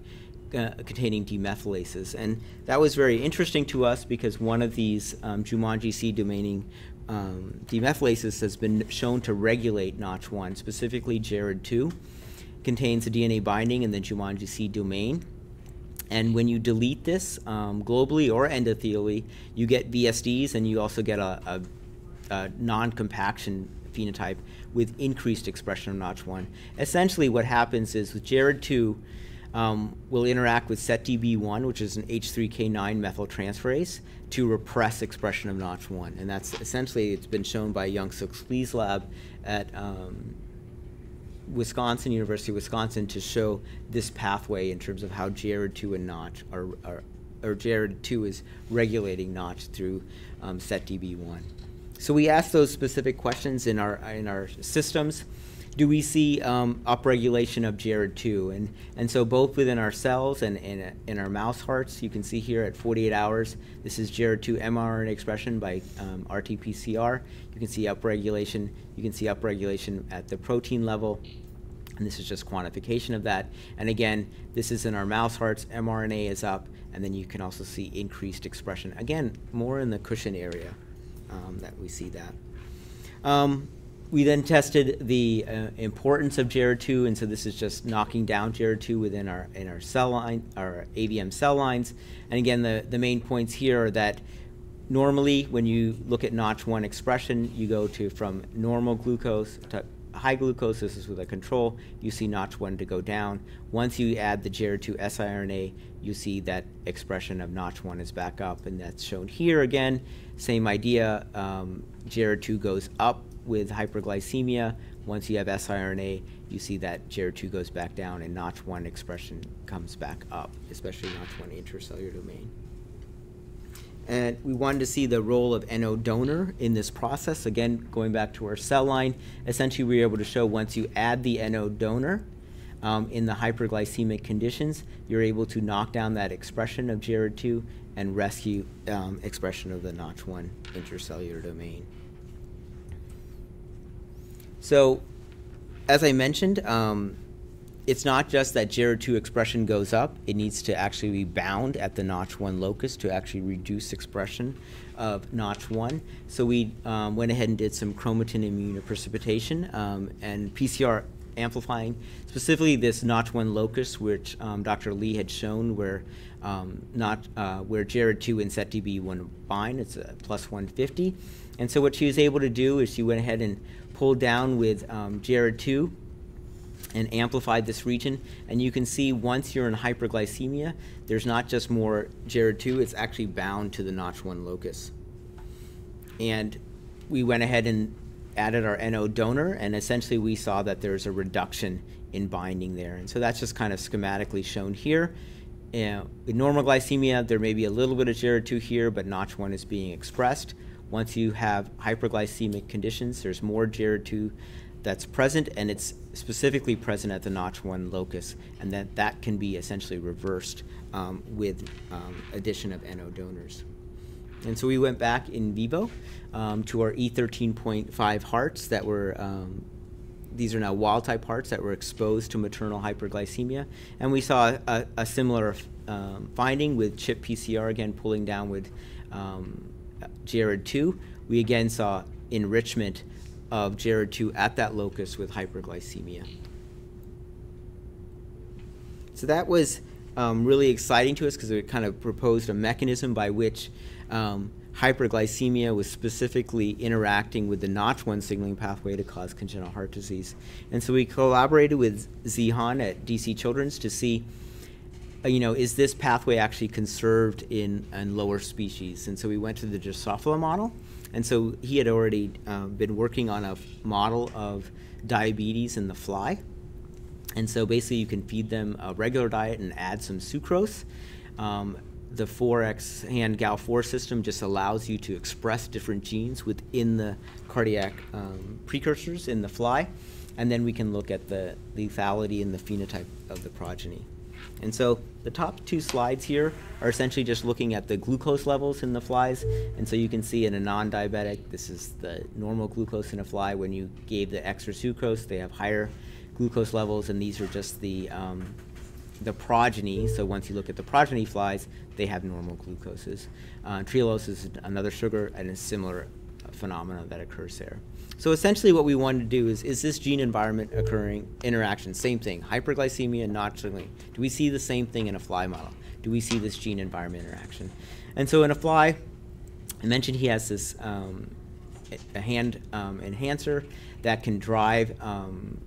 uh, containing demethylases. And that was very interesting to us because one of these um, Jumanji C domaining um, demethylases has been shown to regulate Notch1, specifically Jared2 contains a DNA binding in the Jumanji C domain. And when you delete this um, globally or endothelially, you get VSDs and you also get a, a, a non compaction phenotype with increased expression of Notch1. Essentially, what happens is with Jared2, um, will interact with SETDB1, which is an H3K9 methyltransferase, to repress expression of Notch1. And that's essentially, it's been shown by Young Suk Lee's lab at um, Wisconsin, University of Wisconsin, to show this pathway in terms of how Jared2 and Notch are, are or Jared2 is regulating Notch through um, SETDB1. So we asked those specific questions in our in our systems, do we see um, upregulation of JRED2? And, and so both within our cells and in, in our mouse hearts, you can see here at 48 hours, this is JRED2 mRNA expression by um, RT-PCR. You can see upregulation. You can see upregulation at the protein level. And this is just quantification of that. And again, this is in our mouse hearts, mRNA is up, and then you can also see increased expression. Again, more in the cushion area um, that we see that. Um, we then tested the uh, importance of JRED2, and so this is just knocking down JRED2 within our in our cell line, our AVM cell lines. And again, the, the main points here are that normally when you look at Notch1 expression, you go to from normal glucose to high glucose, this is with a control, you see Notch1 to go down. Once you add the JRED2 siRNA, you see that expression of Notch1 is back up, and that's shown here again. Same idea, um, JRED2 goes up with hyperglycemia. Once you have siRNA, you see that JRED2 goes back down and Notch1 expression comes back up, especially Notch1 intracellular domain. And we wanted to see the role of NO donor in this process. Again, going back to our cell line, essentially we were able to show once you add the NO donor um, in the hyperglycemic conditions, you're able to knock down that expression of JRED2 and rescue um, expression of the Notch1 intracellular domain. So, as I mentioned, um, it's not just that JRED2 expression goes up, it needs to actually be bound at the Notch1 locus to actually reduce expression of Notch1. So we um, went ahead and did some chromatin immunoprecipitation um, and PCR amplifying, specifically this Notch1 locus, which um, Dr. Lee had shown where um, not uh, where JRED2 and SETDB1 bind, it's a plus 150. And so what she was able to do is she went ahead and pulled down with um, JRED2 and amplified this region. And you can see once you're in hyperglycemia, there's not just more JRED2, it's actually bound to the Notch1 locus. And we went ahead and added our NO donor, and essentially we saw that there's a reduction in binding there. And so that's just kind of schematically shown here. in normal glycemia, there may be a little bit of JRED2 here, but Notch1 is being expressed. Once you have hyperglycemic conditions, there's more JRED2 that's present, and it's specifically present at the Notch1 locus, and that that can be essentially reversed um, with um, addition of NO donors. And so we went back in vivo um, to our E13.5 hearts that were, um, these are now wild type hearts that were exposed to maternal hyperglycemia. And we saw a, a similar um, finding with CHIP PCR, again pulling down with um, JRED2, we again saw enrichment of JRED2 at that locus with hyperglycemia. So that was um, really exciting to us because it kind of proposed a mechanism by which um, hyperglycemia was specifically interacting with the Notch1 signaling pathway to cause congenital heart disease. And so we collaborated with Zihan at DC Children's to see uh, you know, is this pathway actually conserved in, in lower species? And so we went to the Drosophila model. And so he had already um, been working on a model of diabetes in the fly. And so basically you can feed them a regular diet and add some sucrose. Um, the 4X hand GAL4 system just allows you to express different genes within the cardiac um, precursors in the fly. And then we can look at the lethality and the phenotype of the progeny. And so the top two slides here are essentially just looking at the glucose levels in the flies. And so you can see in a non-diabetic, this is the normal glucose in a fly. When you gave the extra sucrose, they have higher glucose levels, and these are just the um, the progeny. So once you look at the progeny flies, they have normal glucoses. Uh, is another sugar and a similar phenomena that occurs there. So essentially what we wanted to do is, is this gene environment occurring interaction, same thing, hyperglycemia, not signaling. Do we see the same thing in a fly model? Do we see this gene environment interaction? And so in a fly, I mentioned he has this um, a hand um, enhancer that can drive um,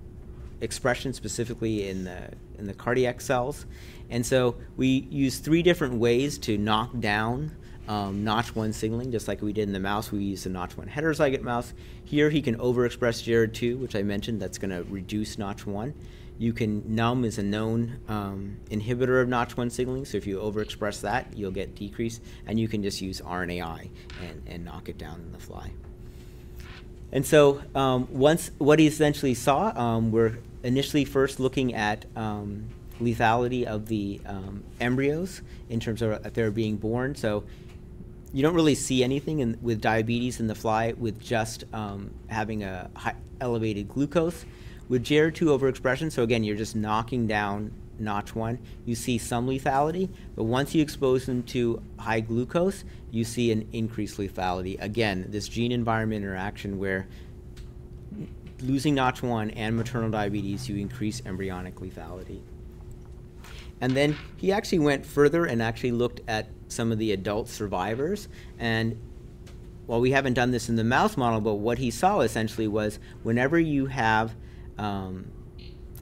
expression specifically in the in the cardiac cells. And so we use three different ways to knock down um, Notch1 signaling, just like we did in the mouse. We use the Notch1 heterozygote mouse. Here he can overexpress JRED2, which I mentioned, that's going to reduce Notch1. You can, NUM is a known um, inhibitor of Notch1 signaling, so if you overexpress that, you'll get decrease, and you can just use RNAi and, and knock it down in the fly. And so um, once what he essentially saw, um, we're initially first looking at um, lethality of the um, embryos in terms of if they're being born. So you don't really see anything in, with diabetes in the fly with just um, having a high, elevated glucose. With JRED2 overexpression, so again, you're just knocking down notch one, you see some lethality, but once you expose them to high glucose, you see an increased lethality. Again, this gene environment interaction where losing notch one and maternal diabetes, you increase embryonic lethality. And then he actually went further and actually looked at some of the adult survivors. And while we haven't done this in the mouse model, but what he saw essentially was whenever you have um,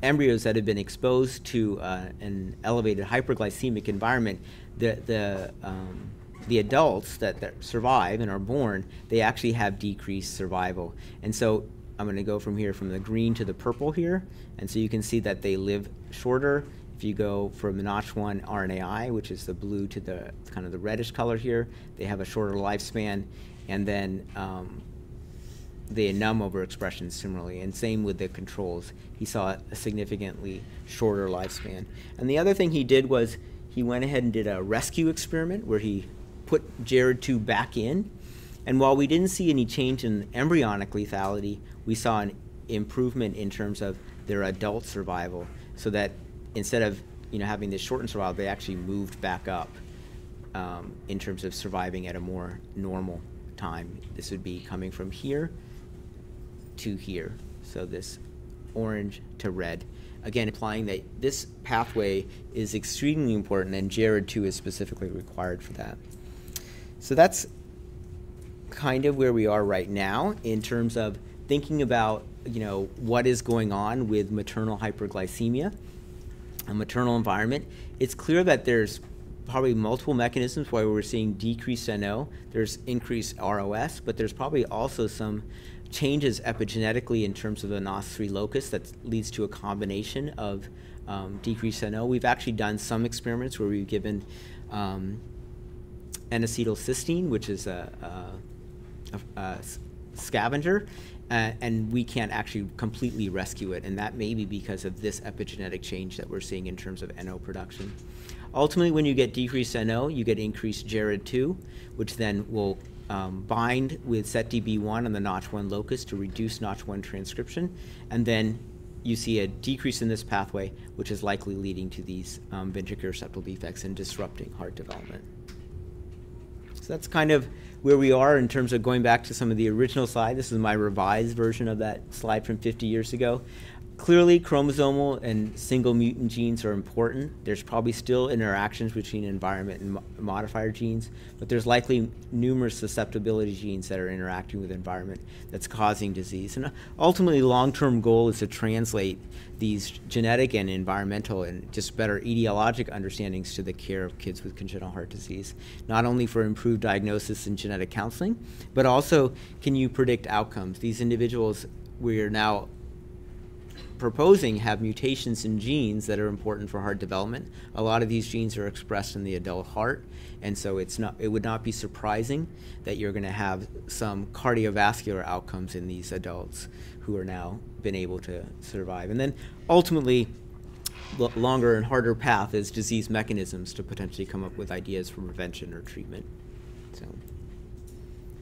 embryos that have been exposed to uh, an elevated hyperglycemic environment, the, the, um, the adults that, that survive and are born, they actually have decreased survival. And so I'm going to go from here from the green to the purple here. And so you can see that they live shorter. If you go from the Notch 1 RNAi, which is the blue to the kind of the reddish color here, they have a shorter lifespan. And then um, the num overexpression similarly, and same with the controls. He saw a significantly shorter lifespan. And the other thing he did was he went ahead and did a rescue experiment where he put Jared2 back in. And while we didn't see any change in embryonic lethality, we saw an improvement in terms of their adult survival, so that instead of you know having this shortened survival, they actually moved back up um, in terms of surviving at a more normal time. This would be coming from here to here. So this orange to red. Again, implying that this pathway is extremely important and JRED2 is specifically required for that. So that's kind of where we are right now in terms of thinking about you know what is going on with maternal hyperglycemia, a maternal environment. It's clear that there's probably multiple mechanisms why we're seeing decreased NO. There's increased ROS, but there's probably also some changes epigenetically in terms of the NOS3 locus that leads to a combination of um, decreased NO. We've actually done some experiments where we've given um, N-acetylcysteine, which is a, a, a, a scavenger, uh, and we can't actually completely rescue it, and that may be because of this epigenetic change that we're seeing in terms of NO production. Ultimately, when you get decreased NO, you get increased JRED2, which then will um, bind with SETDB1 on the Notch1 locus to reduce Notch1 transcription, and then you see a decrease in this pathway, which is likely leading to these um, ventricular septal defects and disrupting heart development. So that's kind of where we are in terms of going back to some of the original slide. This is my revised version of that slide from 50 years ago. Clearly, chromosomal and single mutant genes are important. There's probably still interactions between environment and mo modifier genes, but there's likely numerous susceptibility genes that are interacting with environment that's causing disease. And uh, ultimately, long-term goal is to translate these genetic and environmental and just better etiologic understandings to the care of kids with congenital heart disease, not only for improved diagnosis and genetic counseling, but also can you predict outcomes? These individuals we are now proposing have mutations in genes that are important for heart development. A lot of these genes are expressed in the adult heart, and so it's not it would not be surprising that you're going to have some cardiovascular outcomes in these adults who are now been able to survive. And then ultimately longer and harder path is disease mechanisms to potentially come up with ideas for prevention or treatment. So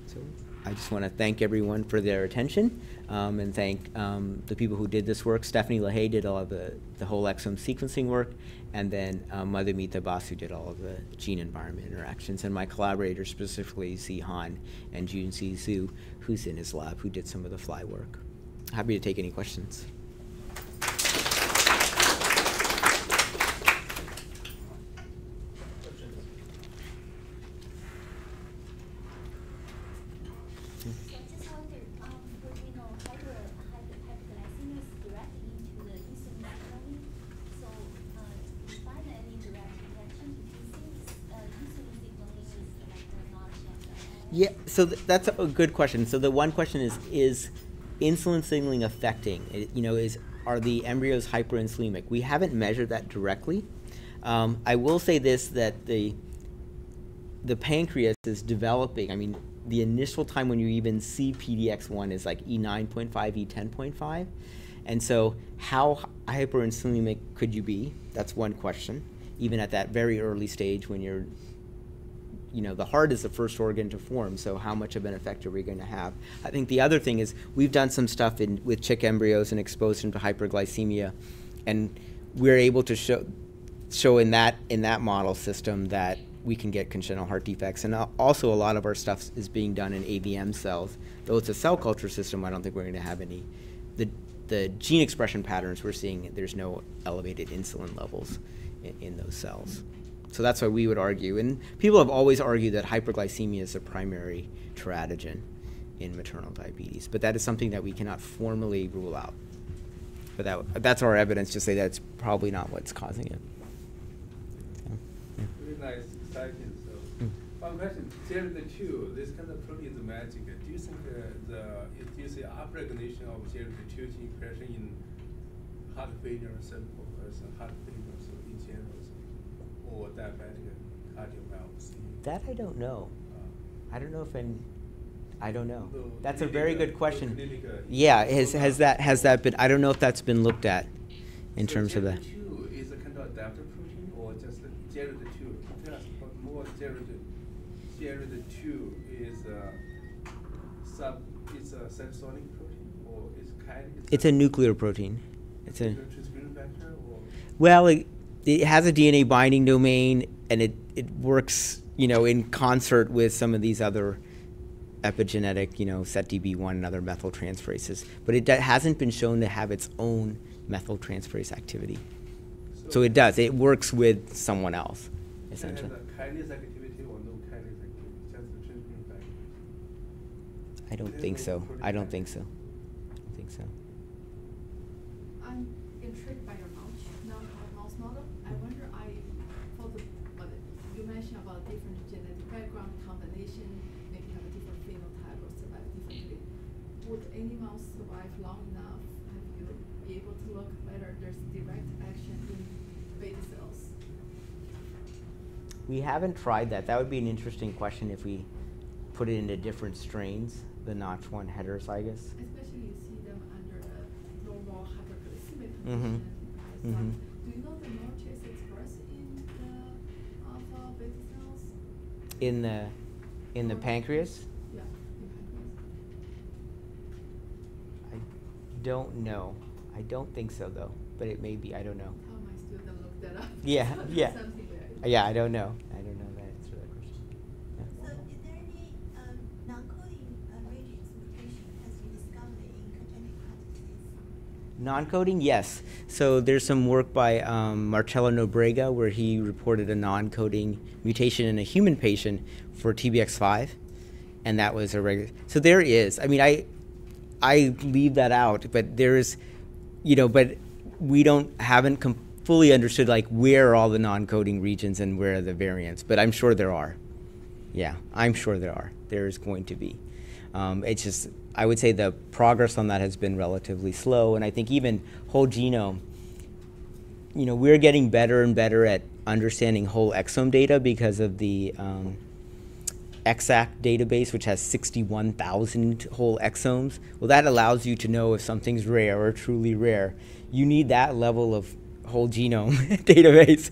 so I just want to thank everyone for their attention um, and thank um, the people who did this work. Stephanie LaHaye did all of the, the whole exome sequencing work, and then um, Madhumita Basu did all of the gene environment interactions. And my collaborators, specifically Z Han and Junzi Zhu, who's in his lab, who did some of the fly work. Happy to take any questions. Yeah, so th that's a good question. So the one question is: Is insulin signaling affecting? It, you know, is are the embryos hyperinsulinic? We haven't measured that directly. Um, I will say this: that the the pancreas is developing. I mean, the initial time when you even see PDX1 is like E9.5, E10.5. And so, how hyperinsulinic could you be? That's one question. Even at that very early stage when you're, you know, the heart is the first organ to form, so how much of an effect are we going to have? I think the other thing is we've done some stuff in, with chick embryos and exposed them to hyperglycemia, and we're able to show, show in that in that model system that we can get congenital heart defects. And uh, also, a lot of our stuff is being done in AVM cells. Though it's a cell culture system, I don't think we're going to have any. The, the gene expression patterns we're seeing, there's no elevated insulin levels in, in those cells. So that's why we would argue. And people have always argued that hyperglycemia is the primary teratogen in maternal diabetes. But that is something that we cannot formally rule out. But that, that's our evidence to say that it's probably not what's causing it. So, yeah. Really nice exciting. So, mm. one question: GLUT2, this kind of protein is magic. Do you think uh, the do you see upregulation of GLUT2 expression in heart failure person, heart failure so in general, diabetic cardiomyopathy? That I don't know. Uh, I don't know if any. I don't know. That's a very good question. Yeah, has has that has that been? I don't know if that's been looked at in so terms of that. Is a kind of adaptive protein or just GLUT2? Jared, Jared two is a sub. It's a subsonic protein, or is kind. It's, it's a, a, nuclear protein. It's a. Well, it, it has a DNA binding domain, and it it works, you know, in concert with some of these other epigenetic, you know, SETDB1 and other methyltransferases. But it hasn't been shown to have its own methyltransferase activity. So, so, it does. It works with someone else, essentially. I don't think so. I don't think so. I don't think so. I'm intrigued by your mouse, mouse model. I wonder, I for the what you mentioned about different genetic background combination, maybe have a different phenotype or survive differently. Would any mouse survive long enough? Have you be able to look whether there's direct action in beta cells? We haven't tried that. That would be an interesting question if we put it into different strains the notch one heterozygous. Especially you see them under the normal hyperglycemic mm-hmm. Mm-hmm. In the in the pancreas? Yeah. I don't know. I don't think so though, but it may be. I don't know. How my student look that up? Yeah, yeah. Yeah, I don't know. I don't know. Non-coding, yes. So there's some work by um, Marcello Nobrega where he reported a non-coding mutation in a human patient for TBX5, and that was a regular. So there is. I mean, I I leave that out, but there is, you know, but we don't haven't fully understood like where are all the non-coding regions and where are the variants. But I'm sure there are. Yeah, I'm sure there are. There is going to be. Um, it's just I would say the progress on that has been relatively slow, and I think even whole genome, you know, we're getting better and better at understanding whole exome data because of the um, EXACT database, which has 61,000 whole exomes. Well, that allows you to know if something's rare or truly rare. You need that level of whole genome database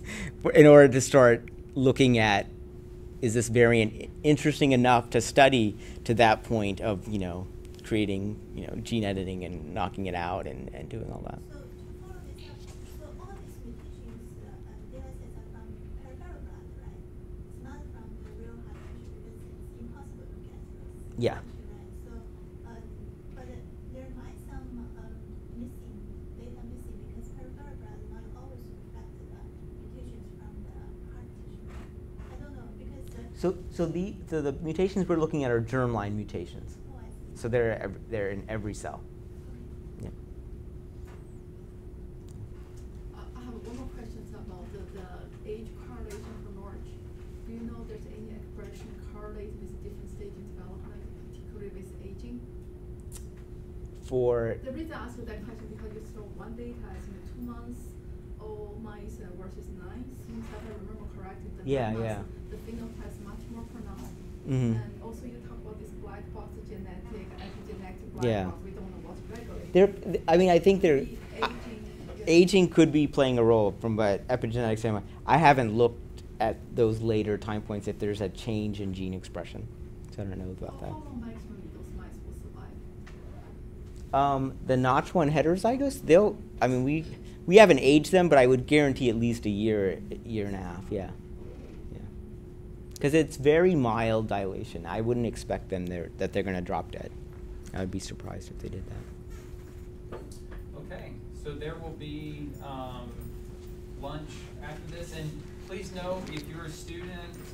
in order to start looking at is this variant interesting enough to study to that point of you know creating, you know, gene editing and knocking it out and, and doing all that. Yeah. So, so the, so the mutations we're looking at are germline mutations. So they're, they're in every cell. Yeah. Uh, I have one more question about the, the age correlation for Norch. Do you know if there's any expression correlate with different stage in development, particularly with aging? For the reason I ask you that question because you saw one data as in two months all mice uh, versus nine, seems that I remember correctly, the Yeah, yeah. the phenotype is much more pronounced. Mhm. And also you about this black box genetic, epigenetic black Yeah. box, we don't know what's regulated. They're, I mean, I think they're, aging. yes. aging could be playing a role from an epigenetic standpoint. I haven't looked at those later time points if there's a change in gene expression. So I don't know about How that. long maximally those mice will survive? Um, the Notch one heterozygous, they'll. I mean, we we haven't aged them, but I would guarantee at least a year, year and a half. Yeah, yeah. Because it's very mild dilation. I wouldn't expect them there that they're gonna drop dead. I would be surprised if they did that. Okay, so there will be um, lunch after this, and please note, if you're a student,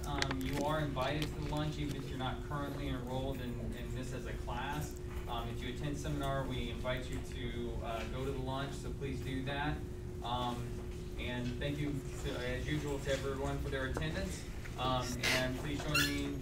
um, you are invited to the lunch, even if you're not currently enrolled in, in this as a class. Um, if you attend seminar, we invite you to uh, go to the lunch, so please do that. Um, and thank you, to, as usual, to everyone for their attendance. Um, and please join me